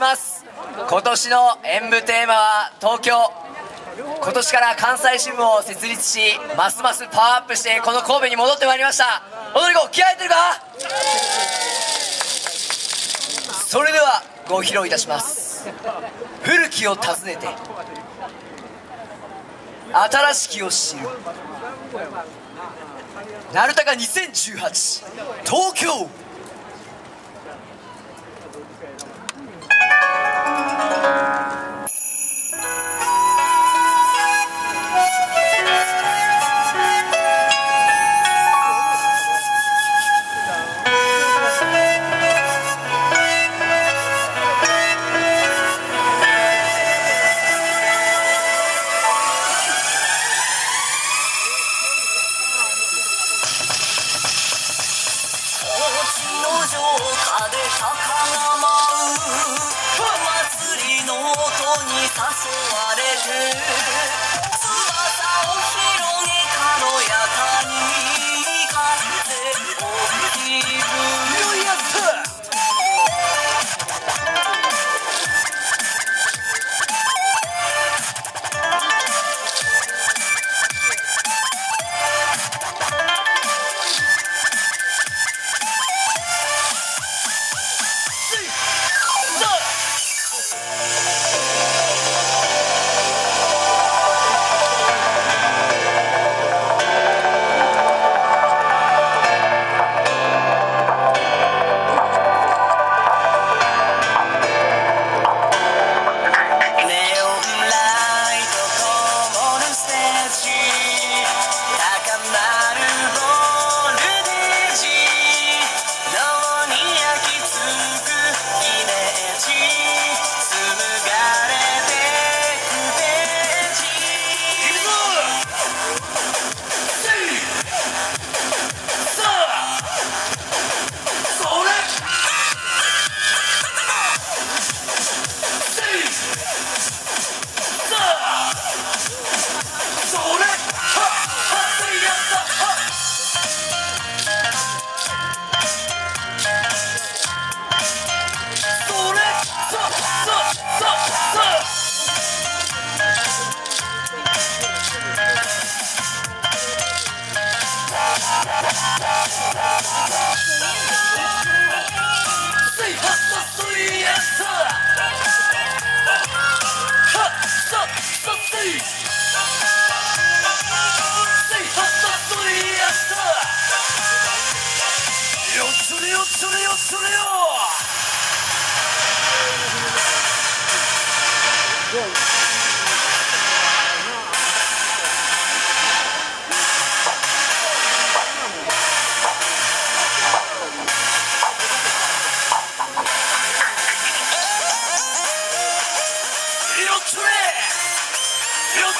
します。今年の演舞テーマは東京。今年から関西支部を設立しますますパワーアップしてこの神戸に戻ってまいりました。踊り子気合入ってるか？それではご披露いたします。古きを訪ねて新しきを知る。鳴高2018東京。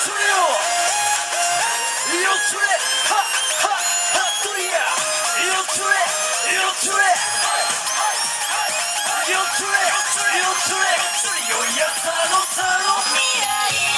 よっそれよよっそれはははっといやよっそれよっそれよっそれよやさのさの未来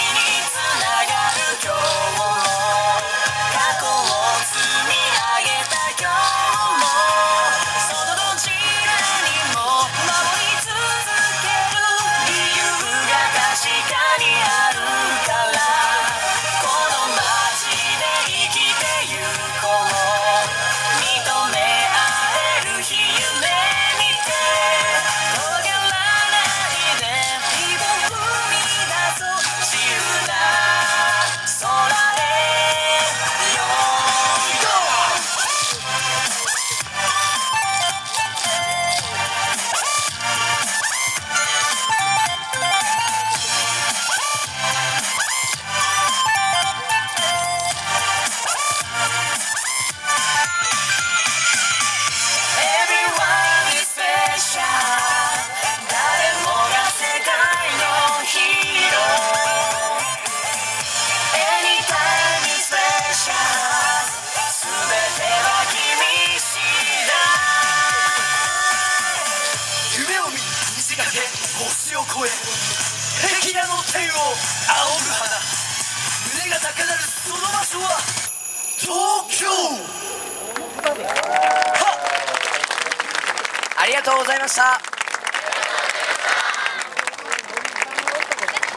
見見せかけ星を越え壁画の天を仰ぐ花。胸が高鳴るその場所は東京。ありがとうございました。